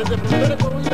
desde Frontera Coahuila,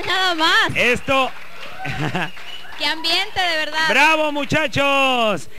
Hoy nada más. Esto. Qué ambiente, de verdad. ¡Bravo, muchachos!